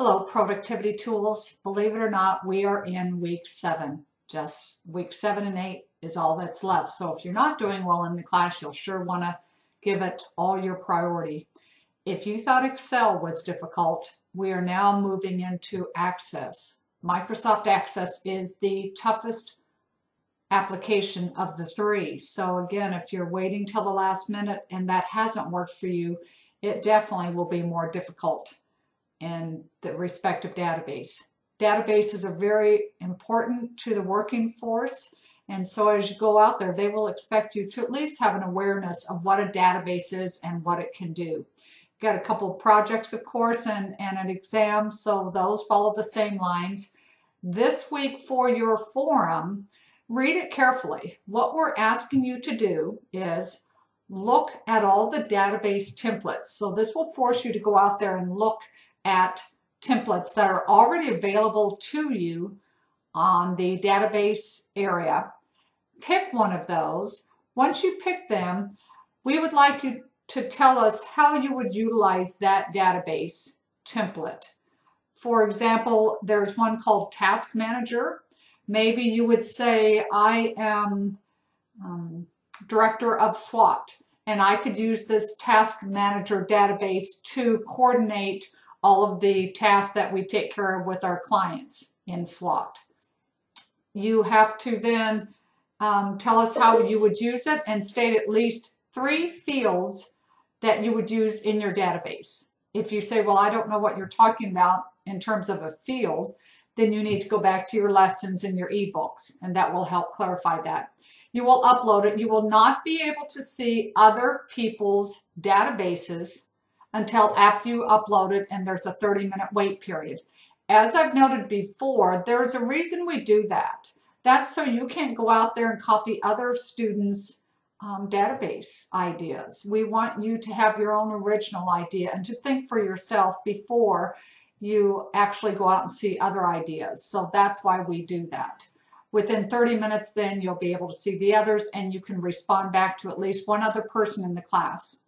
Hello, productivity tools. Believe it or not, we are in week seven. Just week seven and eight is all that's left. So if you're not doing well in the class, you'll sure want to give it all your priority. If you thought Excel was difficult, we are now moving into Access. Microsoft Access is the toughest application of the three. So again, if you're waiting till the last minute and that hasn't worked for you, it definitely will be more difficult in the respective database. Databases are very important to the working force. And so as you go out there, they will expect you to at least have an awareness of what a database is and what it can do. Got a couple of projects, of course, and, and an exam, so those follow the same lines. This week for your forum, read it carefully. What we're asking you to do is look at all the database templates. So this will force you to go out there and look at templates that are already available to you on the database area. Pick one of those. Once you pick them, we would like you to tell us how you would utilize that database template. For example, there's one called Task Manager. Maybe you would say, I am um, director of SWAT, and I could use this Task Manager database to coordinate all of the tasks that we take care of with our clients in SWAT. You have to then um, tell us how you would use it and state at least three fields that you would use in your database. If you say, well, I don't know what you're talking about in terms of a field, then you need to go back to your lessons and your ebooks, and that will help clarify that. You will upload it. You will not be able to see other people's databases until after you upload it and there's a 30 minute wait period. As I've noted before, there's a reason we do that. That's so you can't go out there and copy other students' um, database ideas. We want you to have your own original idea and to think for yourself before you actually go out and see other ideas. So that's why we do that. Within 30 minutes then you'll be able to see the others and you can respond back to at least one other person in the class.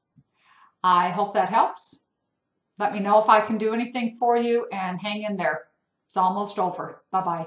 I hope that helps. Let me know if I can do anything for you and hang in there. It's almost over. Bye-bye.